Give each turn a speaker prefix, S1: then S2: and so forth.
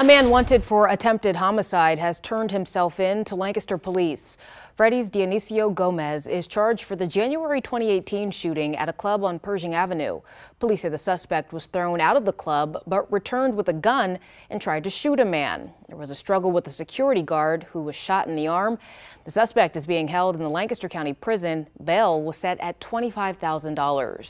S1: A man wanted for attempted homicide has turned himself in to Lancaster police. Freddys Dionicio-Gomez is charged for the January 2018 shooting at a club on Pershing Avenue. Police say the suspect was thrown out of the club but returned with a gun and tried to shoot a man. There was a struggle with a security guard who was shot in the arm. The suspect is being held in the Lancaster County Prison. Bail was set at $25,000.